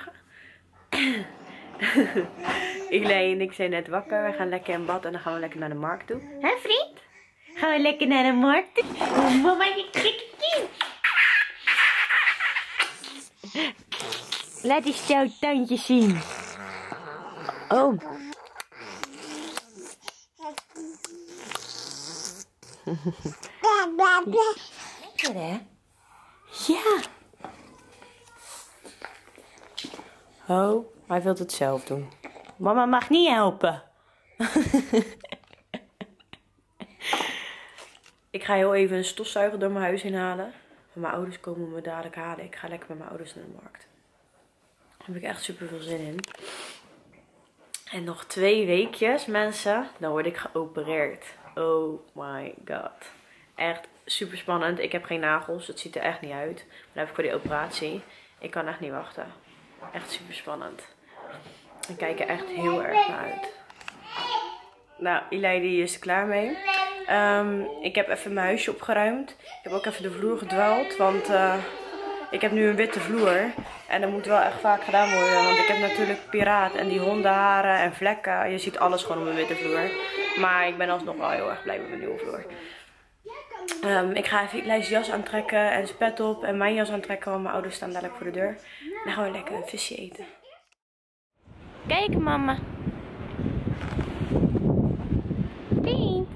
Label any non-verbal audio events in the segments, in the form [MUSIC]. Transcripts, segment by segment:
[COUGHS] Ilay en ik zijn net wakker. We gaan lekker in bad en dan gaan we lekker naar de markt toe. Hé vriend? Gaan we lekker naar de markt toe? Oh, mama, je kikkie. Laat eens jouw tandjes zien. Oh. Lekker hè? Ja. Oh, hij wil het zelf doen. Mama mag niet helpen. [LAUGHS] ik ga heel even een stofzuiger door mijn huis inhalen. Mijn ouders komen me dadelijk halen. Ik ga lekker met mijn ouders naar de markt. Daar heb ik echt super veel zin in. En nog twee weekjes, mensen, dan word ik geopereerd. Oh my god. Echt super spannend. Ik heb geen nagels. Het ziet er echt niet uit. Maar dan heb ik voor die operatie. Ik kan echt niet wachten. Echt super spannend. Ik kijk er echt heel erg naar uit. Nou, Eli is er klaar mee. Ehm, ik heb even mijn huisje opgeruimd. Ik heb ook even de vloer gedwald. Want uh, ik heb nu een witte vloer. En dat moet wel echt vaak gedaan worden. Want ik heb natuurlijk piraat en die hondenharen en vlekken. Je ziet alles gewoon op mijn witte vloer. Maar ik ben alsnog wel heel erg blij met mijn nieuwe vloer. Um, ik ga even Lijs jas aantrekken en zijn pet op en mijn jas aantrekken, want mijn ouders staan dadelijk voor de deur. Dan gaan we lekker een visje eten. Kijk mama. Vriend.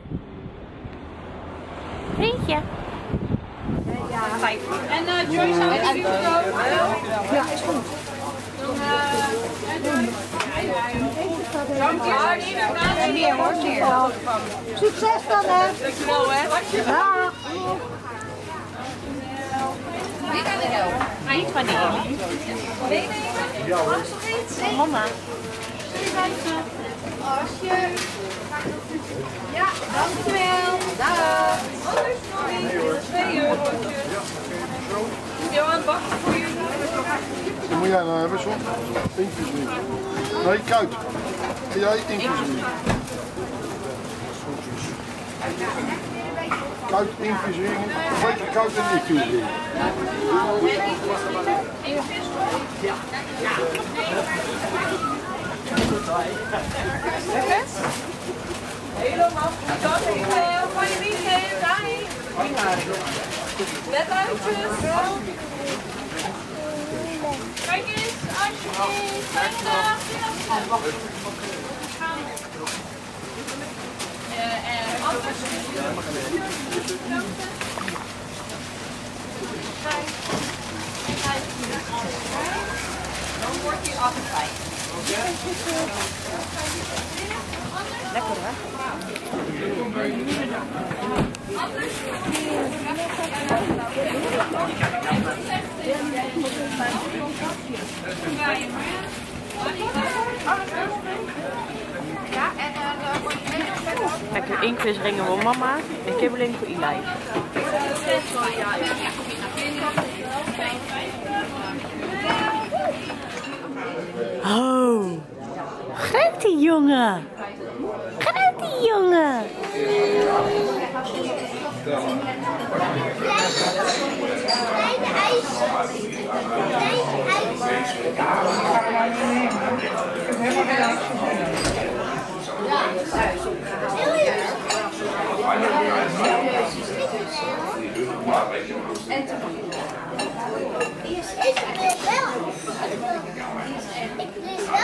Vriendje. Ja, en uh, Joyce aan het Ja, is goed. Dan, uh, meer hoor, meer. Succes dan hè. Dankjewel hè. Ja. Wie kan er nou? Niet van die Ellie. Nee, nee. Nee. Mama. Asje. Ja, dankjewel. Dag. Nog niet. 2 eurotjes. Johan, wacht voor jullie. Moet jij nou hebben, zo? Inklusiever. Nee, kuit. En jij inklusiever. Kuit, inklusiever. Een beetje kuit en inklusiever. Helemaal goed. Dankjewel. Fijne weekend. Bye. Net uitjes. Kijk eens, alsjeblieft. Fijne dag. Eh, en anders. Dan wordt hij afgevijnd. Lekker hè? Lekker inkvisringen voor mama en kibbeling voor Eli. Oh, gaat die jongen? Gaat die jongen? Kleine ijsjes. Kleine ijsjes. Wil je? Ik wil wel. Ik wel. Ik het nemen.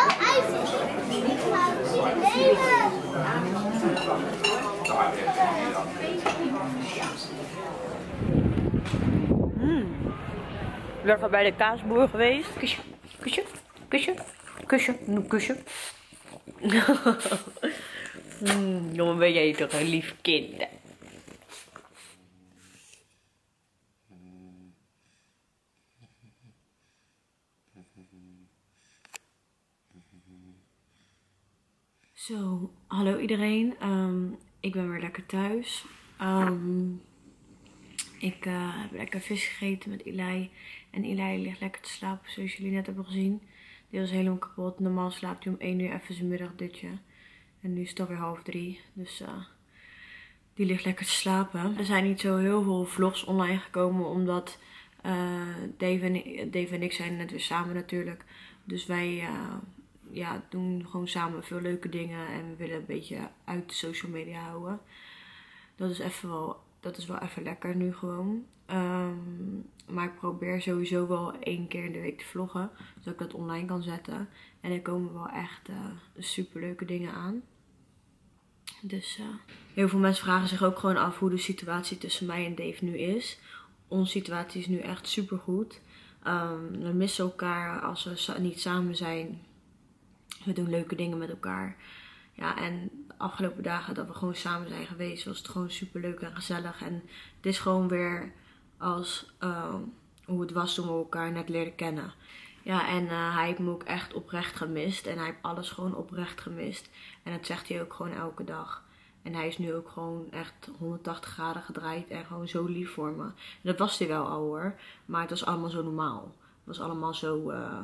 Ik even bij de kaasboer geweest. Kusje, kusje, kusje, kusje, een kusje. [LAUGHS] mm, jongen, ben jij toch een lief kind. Zo, hallo iedereen. Ehm, ik ben weer lekker thuis. Ehm, ik eh, heb lekker vis gegeten met Eli. En Eli ligt lekker te slapen, zoals jullie net hebben gezien. Die was helemaal kapot. Normaal slaapt hij om 1 uur even zijn middagdutje. En nu is het alweer half drie. Dus eh, die ligt lekker te slapen. Er zijn niet zo heel veel vlogs online gekomen. Omdat Eh, Dave, en, Dave en ik zijn net weer samen natuurlijk. Dus wij ja, doen gewoon samen veel leuke dingen. En we willen een beetje uit de social media houden. Dat is, even wel, dat is wel even lekker nu gewoon. Ehm, maar ik probeer sowieso wel één keer in de week te vloggen. Zodat ik dat online kan zetten. En er komen wel echt eh super leuke dingen aan. Dus eh, heel veel mensen vragen zich ook gewoon af hoe de situatie tussen mij en Dave nu is. Onze situatie is nu echt super goed. we missen elkaar als we niet samen zijn. We doen leuke dingen met elkaar. Ja, en de afgelopen dagen dat we gewoon samen zijn geweest, was het gewoon super leuk en gezellig. En het is gewoon weer als eh, hoe het was toen we elkaar net leerden kennen. Ja, en eh, hij heeft me ook echt oprecht gemist. En hij heeft alles gewoon oprecht gemist. En dat zegt hij ook gewoon elke dag. En hij is nu ook gewoon echt 180 graden gedraaid en gewoon zo lief voor me. Dat was hij wel al hoor. Maar het was allemaal zo normaal. Het was allemaal zo, eh,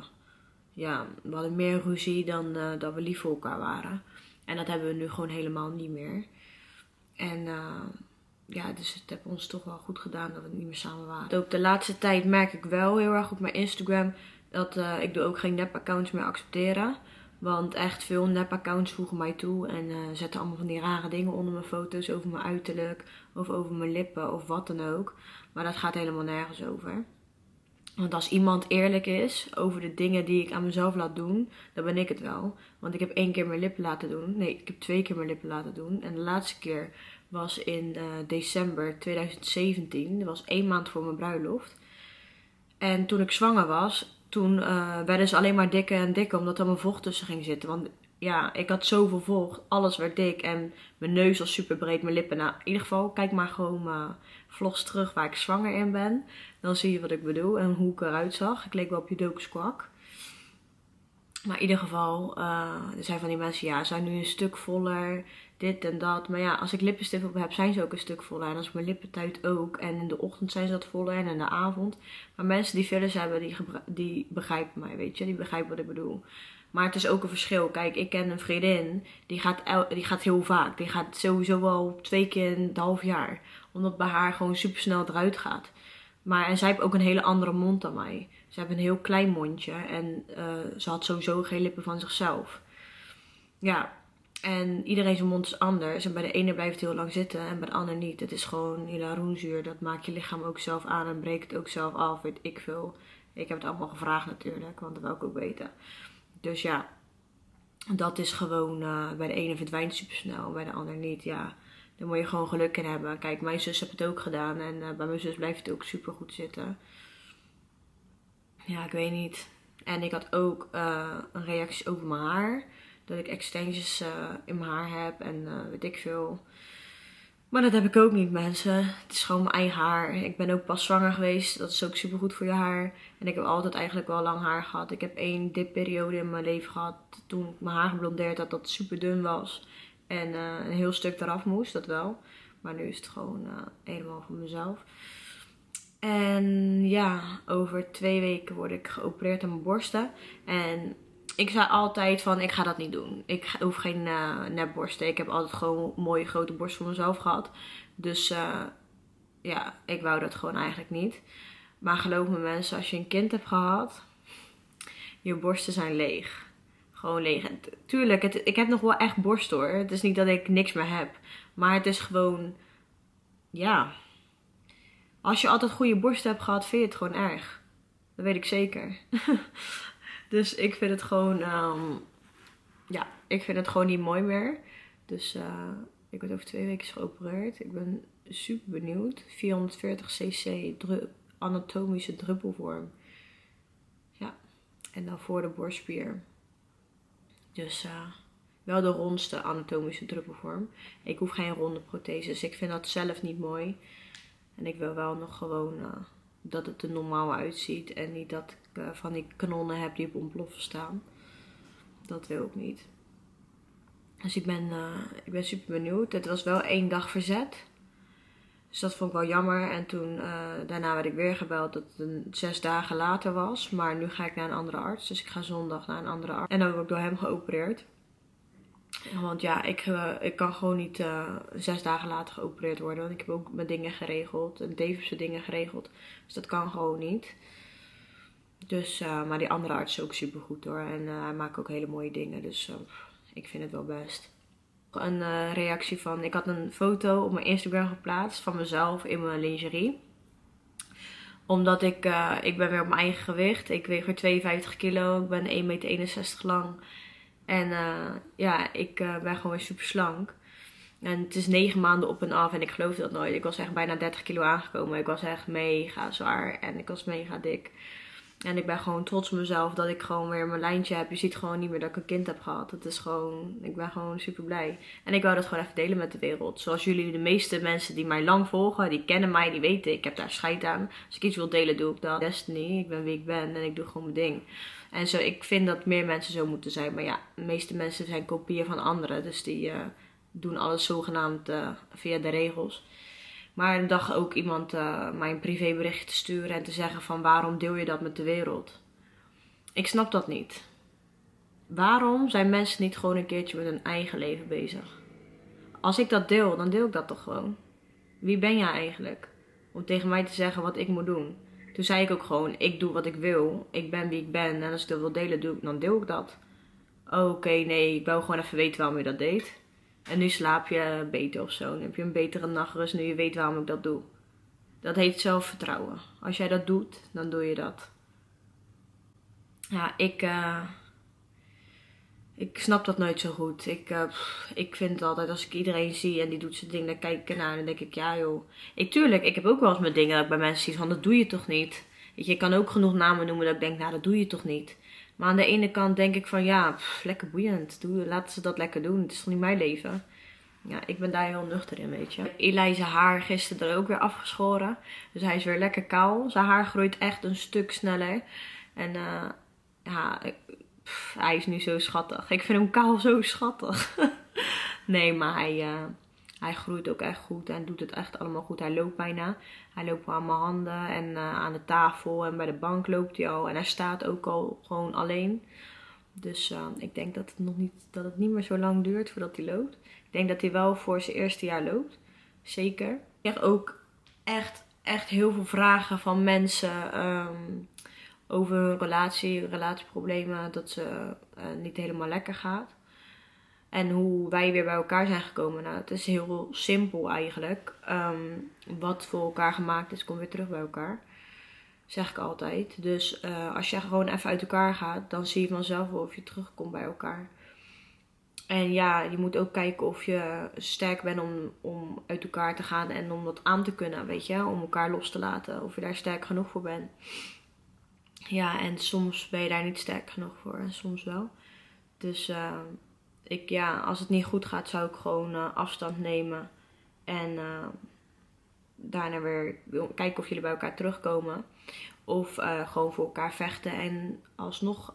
ja, we hadden meer ruzie dan eh, dat we lief voor elkaar waren. En dat hebben we nu gewoon helemaal niet meer. En eh, ja, dus het heeft ons toch wel goed gedaan dat we niet meer samen waren. Ook de laatste tijd merk ik wel heel erg op mijn Instagram dat eh, ik doe ook geen nep-accounts meer accepteren. Want echt veel nep-accounts voegen mij toe en zetten allemaal van die rare dingen onder mijn foto's over mijn uiterlijk of over mijn lippen of wat dan ook. Maar dat gaat helemaal nergens over. Want als iemand eerlijk is over de dingen die ik aan mezelf laat doen, dan ben ik het wel. Want ik heb één keer mijn lippen laten doen. Nee, ik heb twee keer mijn lippen laten doen. En de laatste keer was in eh, december 2017. Dat was één maand voor mijn bruiloft. En toen ik zwanger was, toen eh, werden ze alleen maar dikker en dikker, omdat er mijn vocht tussen ging zitten. Want ja, ik had zoveel vocht, alles werd dik en mijn neus was super breed, mijn lippen. Nou, in ieder geval, kijk maar gewoon mijn vlogs terug waar ik zwanger in ben. Dan zie je wat ik bedoel en hoe ik eruit zag. Ik leek wel op Judokus kwak. Maar in ieder geval, eh, er zijn van die mensen, ja, zijn nu een stuk voller, dit en dat. Maar ja, als ik lippenstift op heb, zijn ze ook een stuk voller. En als ik mijn lippen tuit ook. En in de ochtend zijn ze wat voller en in de avond. Maar mensen die fillers hebben, die, die begrijpen mij, weet je. Die begrijpen wat ik bedoel. Maar het is ook een verschil. Kijk, ik ken een vriendin, die gaat, die gaat heel vaak. Die gaat sowieso wel twee keer in het half jaar. Omdat bij haar gewoon super snel eruit gaat. Maar en zij heeft ook een hele andere mond dan mij. Ze heeft een heel klein mondje. En eh, ze had sowieso geen lippen van zichzelf. Ja, en iedereen zijn mond is anders. En bij de ene blijft het heel lang zitten en bij de ander niet. Het is gewoon hilaroenzuur. Dat maakt je lichaam ook zelf aan en breekt het ook zelf af. Weet ik veel. Ik heb het allemaal gevraagd natuurlijk, want dat wil ik ook weten. Dus ja, dat is gewoon... eh, bij de ene verdwijnt super snel, bij de ander niet. Ja, daar moet je gewoon geluk in hebben. Kijk, mijn zus heeft het ook gedaan. En eh, bij mijn zus blijft het ook super goed zitten. Ja, ik weet niet. En ik had ook eh, een reactie over mijn haar. Dat ik extensions in mijn haar heb en weet ik veel. Maar dat heb ik ook niet, mensen. Het is gewoon mijn eigen haar. Ik ben ook pas zwanger geweest. Dat is ook super goed voor je haar. En ik heb altijd eigenlijk wel lang haar gehad. Ik heb één dipperiode in mijn leven gehad. Toen ik mijn haar geblondeerd had, dat super dun was. En eh, een heel stuk eraf moest, dat wel. Maar nu is het gewoon eh, helemaal voor mezelf. En ja, over twee weken word ik geopereerd aan mijn borsten. En ik zei altijd van, ik ga dat niet doen. Ik hoef geen eh nepborsten. Ik heb altijd gewoon mooie grote borst voor mezelf gehad. Dus eh, ja, ik wou dat gewoon eigenlijk niet. Maar geloof me mensen, als je een kind hebt gehad, je borsten zijn leeg. Gewoon leeg. Tuurlijk, ik heb nog wel echt borst hoor. Het is niet dat ik niks meer heb. Maar het is gewoon, ja. Als je altijd goede borsten hebt gehad, vind je het gewoon erg. Dat weet ik zeker. [LAUGHS] dus ik vind het gewoon, ehm, ja, ik vind het gewoon niet mooi meer. Dus eh, ik word over twee weken geopereerd. Ik ben super benieuwd. 440 cc anatomische druppelvorm. Ja, en dan voor de borstspier. Dus eh, wel de rondste anatomische druppelvorm. Ik hoef geen ronde protheses. Ik vind dat zelf niet mooi. En ik wil wel nog gewoon eh, dat het er normaal uitziet. En niet dat ik eh, van die kanonnen heb die op ontploffen staan. Dat wil ik niet. Dus ik ben, eh, ik ben super benieuwd. Het was wel één dag verzet. Dus dat vond ik wel jammer. En toen, eh, daarna werd ik weer gebeld dat het zes dagen later was. Maar nu ga ik naar een andere arts. Dus ik ga zondag naar een andere arts. En dan word ik door hem geopereerd. Want ja, ik, eh, ik kan gewoon niet eh, zes dagen later geopereerd worden. Want ik heb ook mijn dingen geregeld. En Dave dingen geregeld. Dus dat kan gewoon niet. Dus, eh, maar die andere arts is ook super goed hoor. En hij maakt ook hele mooie dingen. Dus ik vind het wel best. Een reactie van, ik had een foto op mijn Instagram geplaatst van mezelf in mijn lingerie omdat ik, ik ben weer op mijn eigen gewicht. Ik weeg weer 52 kilo. Ik ben 1,61 meter lang. En uh, ja, ik uh, ben gewoon super slank. En het is negen maanden op en af en ik geloofde dat nooit. Ik was echt bijna 30 kilo aangekomen. Ik was echt mega zwaar en ik was mega dik. En ik ben gewoon trots op mezelf dat ik gewoon weer mijn lijntje heb. Je ziet gewoon niet meer dat ik een kind heb gehad. Het is gewoon, ik ben gewoon super blij. En ik wou dat gewoon even delen met de wereld. Zoals jullie, de meeste mensen die mij lang volgen, die kennen mij, die weten, ik heb daar scheid aan. Als ik iets wil delen, doe ik dat. Destiny, ik ben wie ik ben en ik doe gewoon mijn ding. En zo, ik vind dat meer mensen zo moeten zijn. Maar ja, de meeste mensen zijn kopieën van anderen. Dus die uh, doen alles zogenaamd uh, via de regels. Maar een dag ook iemand uh, mij een privébericht te sturen en te zeggen van waarom deel je dat met de wereld? Ik snap dat niet. Waarom zijn mensen niet gewoon een keertje met hun eigen leven bezig? Als ik dat deel, dan deel ik dat toch gewoon. Wie ben jij eigenlijk? Om tegen mij te zeggen wat ik moet doen. Toen zei ik ook gewoon, ik doe wat ik wil. Ik ben wie ik ben. En als ik dat wil delen, doe, dan deel ik dat. Oké, nee, ik wou gewoon even weten waarom je dat deed. En nu slaap je beter of zo. Dan heb je een betere nachtrust nu je weet waarom ik dat doe. Dat heet zelfvertrouwen. Als jij dat doet, dan doe je dat. Ja, ik, uh, ik snap dat nooit zo goed. Ik, uh, ik vind altijd, als ik iedereen zie en die doet zijn ding, dan kijk ik ernaar en dan denk ik, ja joh. Ik, tuurlijk, ik heb ook wel eens mijn dingen dat ik bij mensen zie van, dat doe je toch niet? Weet je, ik kan ook genoeg namen noemen dat ik denk, nou dat doe je toch niet? Maar aan de ene kant denk ik van, ja, lekker boeiend. Doe, laten ze dat lekker doen. Het is toch niet mijn leven? Ja, ik ben daar heel nuchter in, weet je. Eli zijn haar gisteren er ook weer afgeschoren. Dus hij is weer lekker kaal. Zijn haar groeit echt een stuk sneller. En uh, ja, hij is nu zo schattig. Ik vind hem kaal zo schattig. [LAUGHS] nee, maar hij, uh, hij groeit ook echt goed en doet het echt allemaal goed. Hij loopt bijna. Hij loopt aan mijn handen en uh, aan de tafel en bij de bank loopt hij al. En hij staat ook al gewoon alleen. Dus uh, ik denk dat het nog niet, dat het niet meer zo lang duurt voordat hij loopt. Ik denk dat hij wel voor zijn eerste jaar loopt. Zeker. Ik krijg ook echt, echt heel veel vragen van mensen. Um, over hun relatie, relatieproblemen, dat ze uh, niet helemaal lekker gaat. En hoe wij weer bij elkaar zijn gekomen. Nou, het is heel simpel eigenlijk. Um, wat voor elkaar gemaakt is, komt weer terug bij elkaar. Zeg ik altijd. Dus uh, als je gewoon even uit elkaar gaat, dan zie je vanzelf wel of je terugkomt bij elkaar. En ja, je moet ook kijken of je sterk bent om, om uit elkaar te gaan en om dat aan te kunnen, weet je. Om elkaar los te laten. Of je daar sterk genoeg voor bent. Ja, en soms ben je daar niet sterk genoeg voor en soms wel. Dus uh, ik, ja, als het niet goed gaat, zou ik gewoon uh, afstand nemen. En uh, daarna weer kijken of jullie bij elkaar terugkomen. Of gewoon voor elkaar vechten en alsnog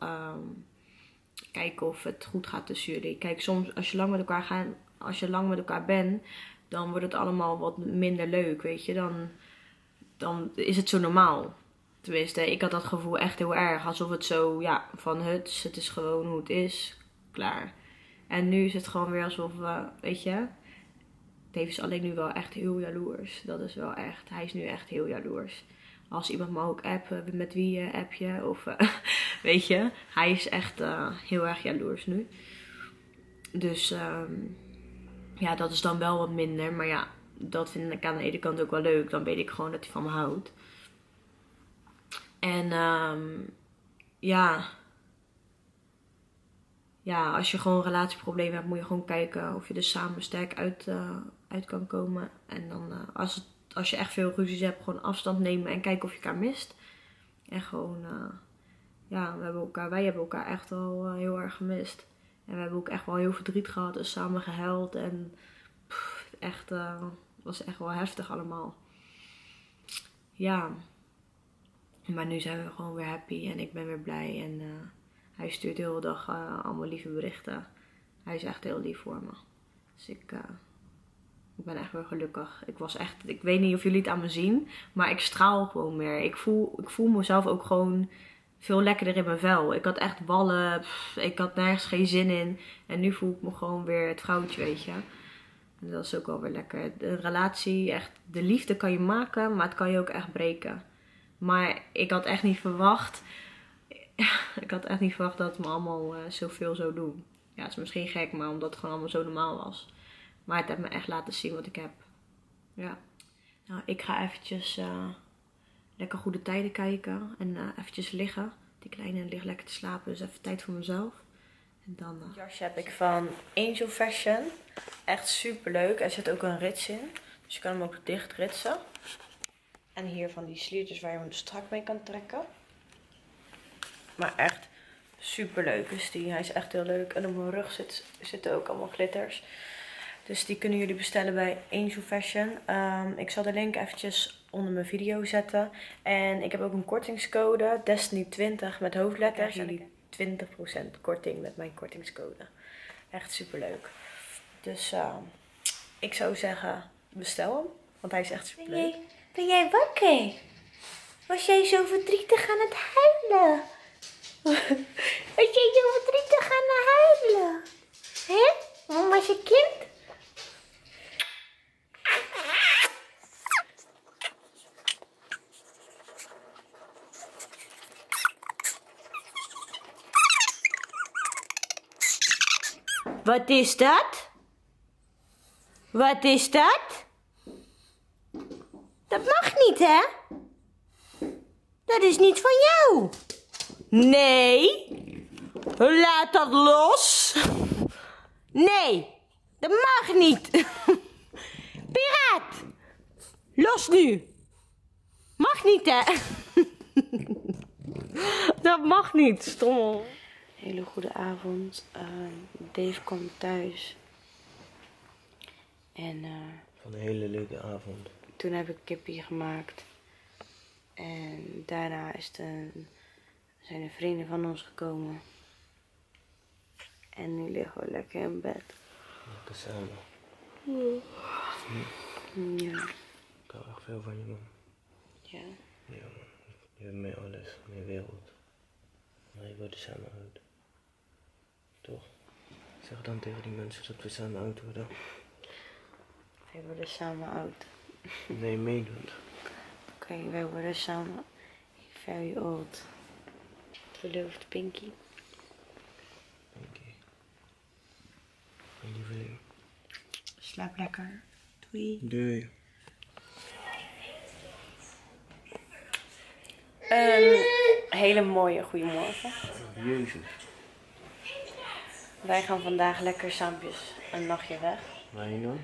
kijken of het goed gaat tussen jullie. Kijk, soms als je lang met elkaar gaat, als je lang met elkaar bent, dan wordt het allemaal wat minder leuk, weet je. Dan, dan is het zo normaal. Tenminste, ik had dat gevoel echt heel erg. Alsof het zo, ja, van het, het is gewoon hoe het is. Klaar. En nu is het gewoon weer alsof, uh, weet je. Dave is alleen nu wel echt heel jaloers. Dat is wel echt. Hij is nu echt heel jaloers. Als iemand me ook appen, met wie uh, app je? Of, uh, [LAUGHS] weet je. Hij is echt uh, heel erg jaloers nu. Dus, um, ja, dat is dan wel wat minder. Maar ja, dat vind ik aan de ene kant ook wel leuk. Dan weet ik gewoon dat hij van me houdt. En um, ja. Ja, als je gewoon relatieproblemen hebt, moet je gewoon kijken of je er samen sterk uit, uh, uit kan komen. En dan uh, als, het, als je echt veel ruzies hebt, gewoon afstand nemen en kijken of je elkaar mist. En gewoon, uh, ja, we hebben elkaar, wij hebben elkaar echt wel heel erg gemist. En we hebben ook echt wel heel verdriet gehad en samen gehuild. En pff, echt, was echt wel heftig allemaal. Ja. Maar nu zijn we gewoon weer happy en ik ben weer blij. En uh, hij stuurt de hele dag uh, allemaal lieve berichten. Hij is echt heel lief voor me. Dus ik, uh, ik ben echt weer gelukkig. Ik was echt, ik weet niet of jullie het aan me zien, maar ik straal gewoon meer. Ik voel, ik voel mezelf ook gewoon veel lekkerder in mijn vel. Ik had echt wallen, ik had nergens geen zin in. En nu voel ik me gewoon weer het vrouwtje, weet je. En dat is ook wel weer lekker. De relatie, echt, de liefde kan je maken, maar het kan je ook echt breken. Maar ik had echt niet verwacht, [LAUGHS] ik had echt niet verwacht dat het me allemaal eh, zoveel zou doen. Ja, het is misschien gek, maar omdat het gewoon allemaal zo normaal was. Maar het heeft me echt laten zien wat ik heb. Ja. Nou, ik ga eventjes eh, lekker goede tijden kijken. En eh eventjes liggen. Die kleine ligt lekker te slapen, dus even tijd voor mezelf. En dan... eh, jasje heb ik van Angel Fashion. Echt super leuk. Er zit ook een rits in. Dus je kan hem ook dicht ritsen. En hier van die sliertjes waar je hem strak mee kan trekken. Maar echt super leuk is die. Hij is echt heel leuk. En op mijn rug zit, zitten ook allemaal glitters. Dus die kunnen jullie bestellen bij Angel Fashion. Ehm, ik zal de link eventjes onder mijn video zetten. En ik heb ook een kortingscode. Destiny20 met hoofdletters. En jullie 20% korting met mijn kortingscode. Echt super leuk. Dus ehm, ik zou zeggen, bestel hem. Want hij is echt super leuk. Ben jij wakker? Was jij zo verdrietig aan het huilen? [LAUGHS] Was jij zo verdrietig aan het huilen? Hè? Mama's een kind? Wat is dat? Wat is dat? Dat mag niet, hè? Dat is niet van jou. Nee. Laat dat los. Nee, dat mag niet. [LAUGHS] Piraat. Los nu. Mag niet, hè? [LAUGHS] Dat mag niet, stommel. Hele goede avond. Ehm, Dave kwam thuis. En eh, Van een hele leuke avond. Toen heb ik kippie gemaakt. En daarna is de, zijn er vrienden van ons gekomen. En nu liggen we lekker in bed. Lekker samen. Ja. Ik hou echt veel van je man. ja. Ja man. Je hebt mij alles, mijn wereld. Maar je wordt er samen oud. Toch? Zeg dan tegen die mensen dat we samen oud worden. Wij worden samen oud. Nee, meedoen. Oké, wij worden samen very old. Verloofd Pinky. Je. Mijn lieveling. Slaap lekker. Doei. Doei. Een hele mooie goedemorgen. Jezus. Wij gaan vandaag lekker saampjes een nachtje weg. Waar je dan?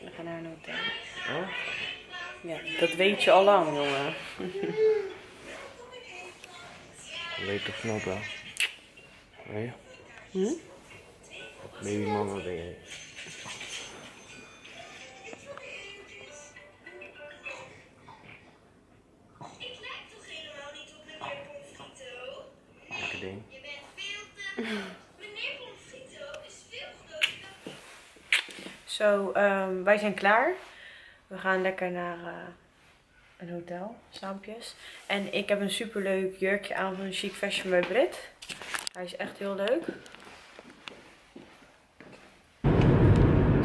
We gaan naar een hotel. Ja, dat weet je al lang, jongen. Je weet toch knap wel? Nee? Hm? Baby mama ben jij. Lekker ding. Zo, ehm, wij zijn klaar. We gaan lekker naar eh, een hotel, saampjes. En ik heb een superleuk jurkje aan van Chic Fashion bij Brit. Hij is echt heel leuk.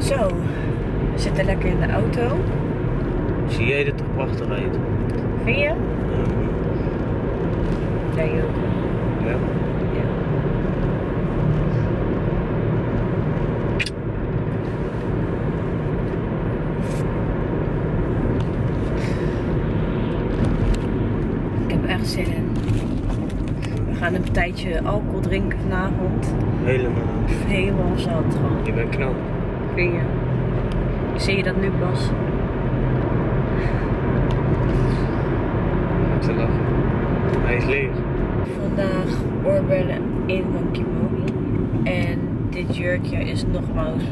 Zo, we zitten lekker in de auto. Zie jij er toch prachtig uit? Vind je? Jij ook. Ja? Ja. Ik heb er echt zin in. We gaan een partijtje alcohol drinken vanavond. Helemaal. Helemaal zat gewoon. Je bent knap. Vind je? Zie je dat nu pas? Om te lachen. Hij is leeg. Vandaag oorbellen in mijn kimono. En dit jurkje is nogmaals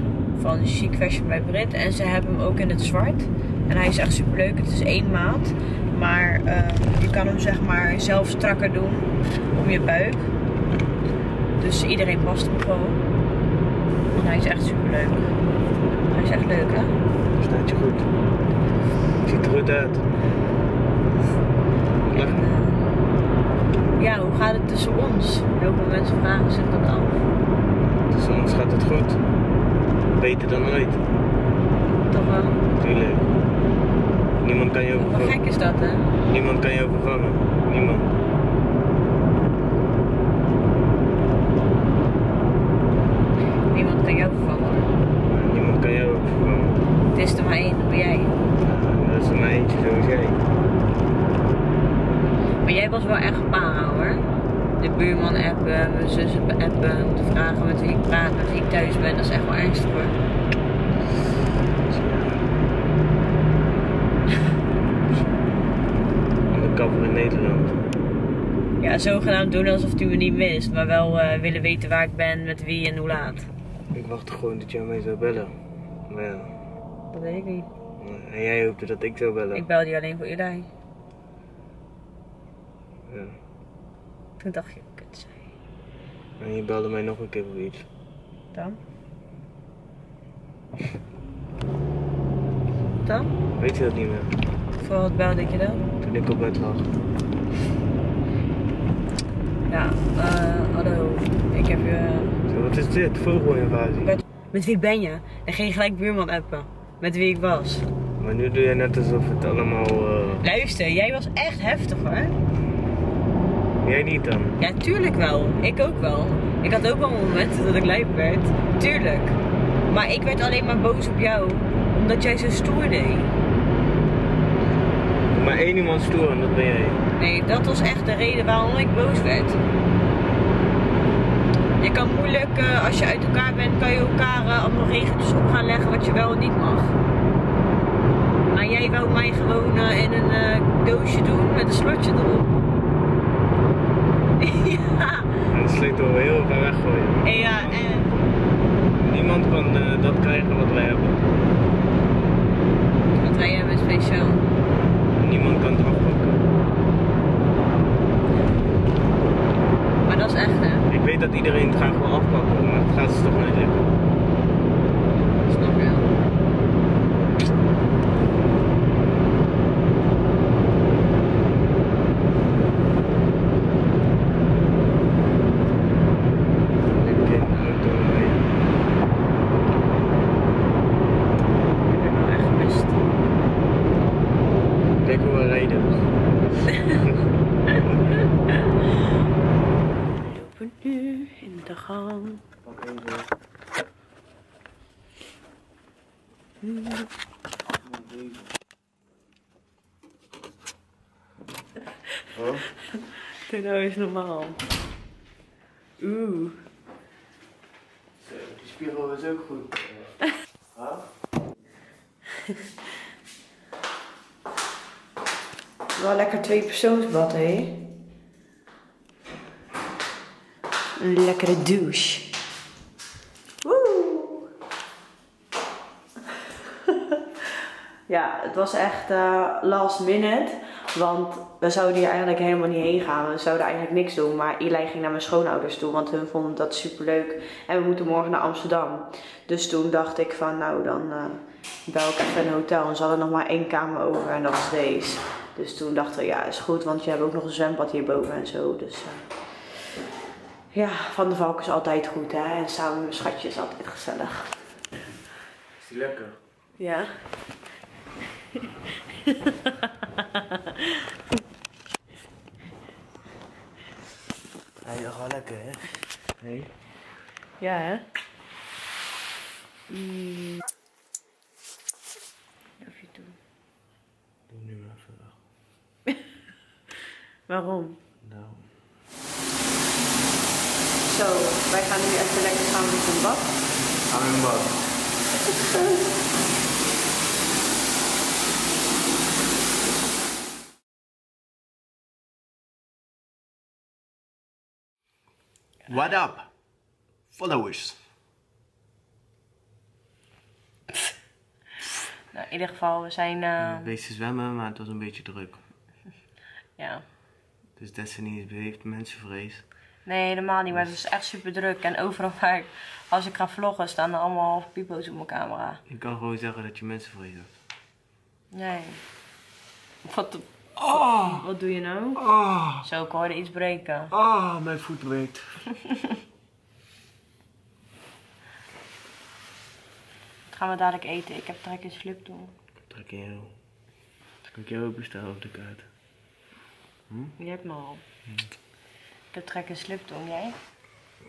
van Chic Fashion bij Brit. En ze hebben hem ook in het zwart. En hij is echt super leuk. Het is één maat. Maar eh, je kan hem zeg maar zelf strakker doen om je buik. Dus iedereen past hem gewoon. En hij is echt super leuk. Hij is echt leuk hè? Staat je goed. Ziet er goed uit. Lach. Ja, hoe gaat het tussen ons? Heel veel mensen vragen zich dat af. Tussen ons gaat het goed. Beter dan ooit. Toch wel? Tuurlijk. Niemand kan je Wat overvangen. gek is dat, hè? Niemand kan je overvangen. Niemand. Niemand kan jou vervangen. Niemand kan jou overvangen. Het is er maar één, dat ben jij. Ja, dat is er maar eentje zoals jij. Maar jij was wel echt para hoor. De buurman appen, mijn zus appen, om te vragen met wie ik praat, met wie ik thuis ben. Dat is echt wel ernstig hoor. Ja, zogenaamd doen alsof hij me niet mist, maar wel eh, willen weten waar ik ben, met wie en hoe laat. Ik wachtte gewoon dat jij mij zou bellen. Maar ja. Dat weet ik niet. En jij hoopte dat ik zou bellen. Ik belde je alleen voor Eli. Ja. Toen dacht je, kut zei. En je belde mij nog een keer voor iets. Dan? Dan? Weet je dat niet meer? Voor wat belde ik je dan? Toen ik op bed lag. Ja, eh, hallo. Ik heb je... Zo, wat is dit? Vogelinvasie. Met, met wie ben je? En ging gelijk buurman appen. Met wie ik was. Maar nu doe jij net alsof het allemaal... eh, Luister, jij was echt heftig hoor. Jij niet dan? Ja, tuurlijk wel. Ik ook wel. Ik had ook wel momenten dat ik lijp werd. Tuurlijk. Maar ik werd alleen maar boos op jou. Omdat jij zo stoer deed. Maar één iemand stoer en dat ben jij. Nee, dat was echt de reden waarom ik boos werd. Je kan moeilijk, eh, als je uit elkaar bent, kan je elkaar eh, allemaal regeltjes op gaan leggen wat je wel en niet mag. Maar jij wou mij gewoon eh, in een doosje doen met een slotje erop. ja, En de sleutel heel ver weggooien. en ja, en Niemand kan eh, dat krijgen wat wij hebben. wat wij hebben is speciaal. Niemand kan het afpakken. Maar dat is echt hè, Ik weet dat iedereen het graag wil afpakken, maar het gaat ze toch nooit lukken. snap je? Ik ken de auto mee. Ik heb nou echt gemist. Kijk hoe we rijden. We lopen nu in de gang. Pak even. Oh, [LAUGHS] Doe nou eens normaal. Oeh. zo, die spiegel is ook goed. [LAUGHS] Huh? Wel lekker twee persoonsbad, hé. Een lekkere douche. Woe! ja, het was echt eh, last minute. Want we zouden hier eigenlijk helemaal niet heen gaan. We zouden eigenlijk niks doen. Maar Eli ging naar mijn schoonouders toe. Want hun vonden dat super leuk. En we moeten morgen naar Amsterdam. Dus toen dacht ik van nou dan eh bel ik even een hotel. En ze hadden nog maar één kamer over. En dat was deze. Dus toen dachten we ja is goed. Want je hebt ook nog een zwembad hierboven en zo. Dus eh, ja, Van de Valk is altijd goed hè. En samen met mijn schatje is altijd gezellig. Is die lekker? Ja. Hij is wel lekker, hè? Nee? Ja hè. Mm. Even doen. Doe nu maar even weg. [LAUGHS] Waarom? Nou. Zo, wij gaan nu even lekker samen met een bad. Gaan we in bad. [LAUGHS] What up, followers? [LAUGHS] Nou, in ieder geval, we zijn, eh, Wees te zwemmen, maar het was een beetje druk. [LAUGHS] ja. Dus Destiny heeft mensenvrees. Nee, helemaal niet, maar het is echt super druk. En overal waar ik, als ik ga vloggen, staan er allemaal pipo's op mijn camera. Je kan gewoon zeggen dat je mensenvrees hebt. Nee. Wat de... Oh, Wat doe je nou? oh, Zo, ik hoorde iets breken. oh, mijn voet breekt. Wat [LAUGHS] gaan we dadelijk eten? Ik heb trek in sliptong. Trek in jou. Kan ik jou ook bestellen op de kaart? Je hebt me al. Ik heb trek in sliptong, jij?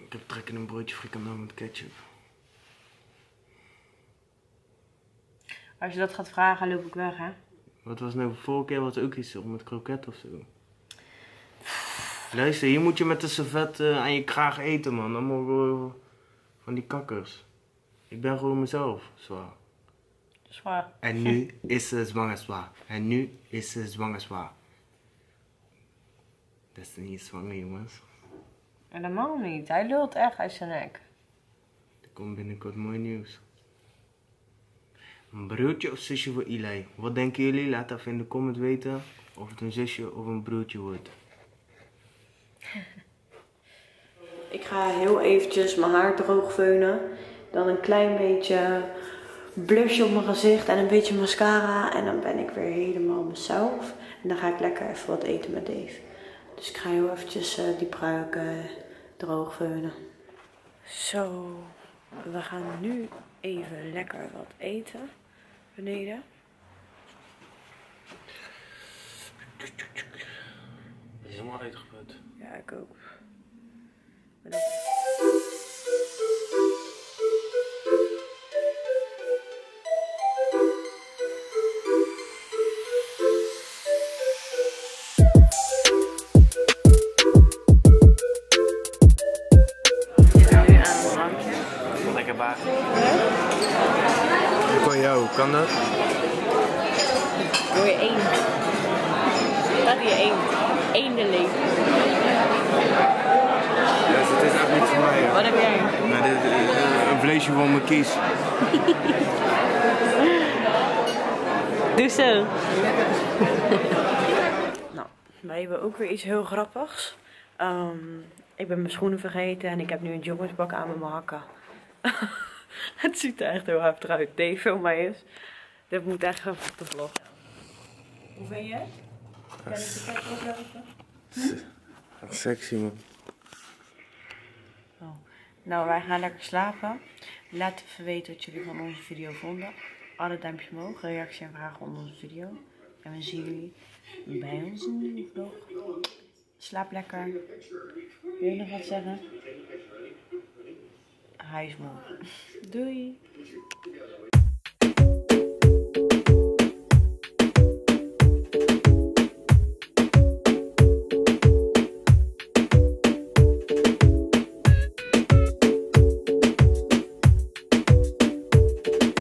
Ik heb trek in een broodje frikandel met ketchup. Als je dat gaat vragen, loop ik weg, hè? Wat was nou vorige keer was ook iets met kroket of zo. Luister, hier moet je met de servet eh, aan je kraag eten man. Allemaal gewoon van die kakkers. Ik ben gewoon mezelf, zwaar. Zwaar. En nu is ze zwanger zwaar. En nu is ze zwanger zwaar. Dat is niet zwanger jongens. Helemaal niet. Hij lult echt uit zijn nek. Er komt binnenkort mooi nieuws. Een broertje of zusje voor Eli. Wat denken jullie? Laat even in de comment weten of het een zusje of een broertje wordt. [LAUGHS] Ik ga heel eventjes mijn haar droog veunen. Dan een klein beetje blush op mijn gezicht en een beetje mascara. En dan ben ik weer helemaal mezelf. En dan ga ik lekker even wat eten met Dave. Dus ik ga heel eventjes eh, die pruik eh, droog veunen. Zo, we gaan nu even lekker wat eten beneden. Is helemaal uitgeput. Ja, ik ook. Maar dat- Eendenleven. Ja, het is echt niet voor mij. Wat heb jij? Maar dit, eh, een vleesje van mijn kies. [LAUGHS] Doe zo. [LAUGHS] nou, wij hebben ook weer iets heel grappigs. Ehm, ik ben mijn schoenen vergeten en ik heb nu een jongensbak aan met mijn hakken. [LAUGHS] het ziet er echt heel heftig uit. Dave film mij eens. Dit moet echt even op de vlog. Hoe vind je de oplopen? Sexy man. Oh. Nou, wij gaan lekker slapen. Laat even weten wat jullie van onze video vonden. Alle duimpjes omhoog, reactie en vragen onder onze video. En we zien jullie bij onze nieuwe vlog. Slaap lekker. Wil je nog wat zeggen? Hij is moe. [LAUGHS] Doei.